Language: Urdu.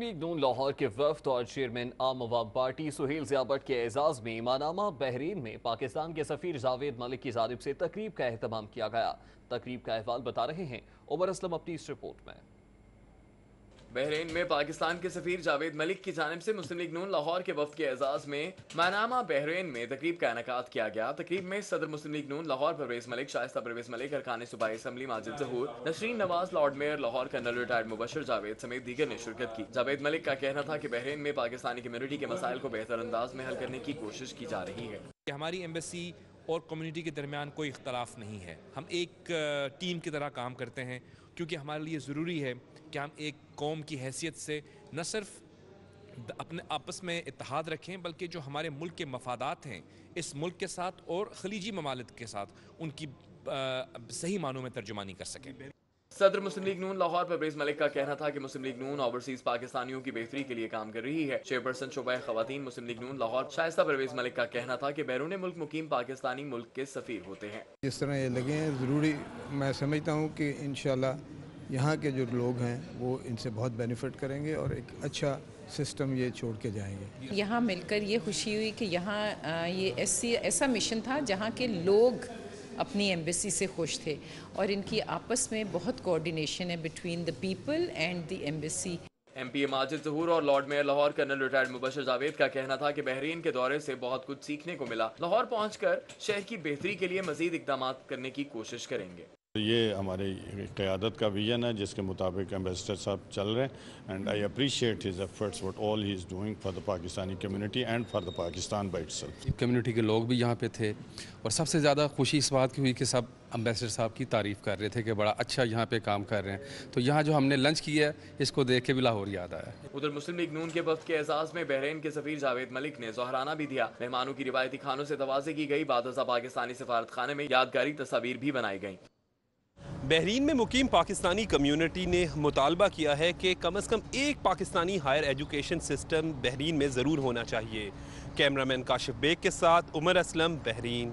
لیگ نون لاہور کے وفد اور چیئرمین عام عوام پارٹی سہیل ضیابٹ کے اعزاز میں ایمانامہ بحرین میں پاکستان کے سفیر جاوید ملک کی جانب سے تقریب کا اہتمام کیا گیا۔ تقریب کا احوال بتا رہے ہیں، عمر اسلم اپنی اس رپورٹ میں۔ بحرین میں پاکستان کے سفیر جاوید ملک کی جانب سے مسلم لیگ نون لاہور کے وفد کے اعزاز میں مانامہ بحرین میں تقریب کا انعقاد کیا گیا۔ تقریب میں صدر مسلم لیگ نون لاہور پرویز ملک، شائستہ پرویز ملک، ارکان صوبائی assembly, Majid Zahoor Nasreen Nawaz, lord mayor, Lahore colonel retired Mubashir, Javed سمیت دیگر نے شرکت کی۔ جاوید ملک کا کہنا تھا کہ بحرین میں پاکستانی کمیونٹی کے مسائل کو بہتر انداز میں حل کرنے کی کوشش کی جا رہی ہے۔ ہماری ایمبیسی اور کمیونٹی کے درمیان کوئی اختلاف نہیں ہے۔ ہم ایک ٹیم کی طرح کام کرتے ہیں۔ کیونکہ ہمارے لیے ضروری ہے کہ ہم ایک قوم کی حیثیت سے نہ صرف اپنے آپس میں اتحاد رکھیں، بلکہ جو ہمارے ملک کے مفادات ہیں، اس ملک کے ساتھ اور خلیجی ممالک کے ساتھ، ان کی صحیح معنوں میں ترجمانی کر سکیں۔ صدر مسلم لیگ نون لاہور پرویز ملک کا کہنا تھا کہ مسلم لیگ نون اوورسیز پاکستانیوں کی بہتری کے لیے کام کر رہی ہے۔ چیئرپرسن شعبہ خواتین مسلم لیگ نون لاہور شائستہ پرویز ملک کا کہنا تھا کہ بیرون ملک مقیم پاکستانی ملک کے سفیر ہوتے ہیں۔ جس طرح یہ لگے ہیں ضروری میں سمجھتا ہوں کہ انشاءاللہ یہاں کے جو لوگ ہیں وہ ان سے بہت بینیفٹ کریں گے اور ایک اچھا سسٹم یہ چھوڑ کے جائیں گے۔ یہاں مل کر یہ خوشی ہوئی کہ یہاں یہ ایسی ایسا مشن تھا جہاں کے لوگ اپنی ایمبیسی سے خوش تھے اور ان کی آپس میں بہت کوارڈینیشن ہے between the people and the embassy M P A Majid Zahoor اور lord mayor Lahore colonel retired Mubashir Javed کا کہنا تھا کہ بحرین کے دورے سے بہت کچھ سیکھنے کو ملا۔ لاہور پہنچ کر شہر کی بہتری کے لیے مزید اقدامات کرنے کی کوشش کریں گے۔ یہ ہماری قیادت کا ویژن ہے جس کے مطابق ایمبیسڈر صاحب چل رہے ہیں۔ And I appreciate his efforts what all he is doing for the Pakistani community and for the Pakistan by itself community کے لوگ بھی یہاں پہ تھے اور سب سے زیادہ خوشی اس بات کی ہوئی کہ سب امبیسڈر صاحب کی تعریف کر رہے تھے کہ بڑا اچھا یہاں پہ کام کر رہے ہیں۔ تو یہاں جو ہم نے لنچ کیا ہے اس کو دیکھ کے بھی لاہور یاد آیا۔ ادھر مسلم لیگ نون کے وفد کے اعزاز میں بحرین کے سفیر جاوید ملک نے زہرانہ بھی دیا۔ مہمانوں کی روایتی کھانوں سے توازے کی گئی۔ بعد ازاں پاکستانی سفارت خانے میں یادگاری تصاویر بھی بنائی گئیں۔ بحرین میں مقیم پاکستانی کمیونٹی نے مطالبہ کیا ہے کہ کم از کم ایک Pakistani higher education system Bahrain میں ضرور ہونا چاہیے۔ کیمرامین کاشف بیگ کے ساتھ عمر اسلم، بحرین۔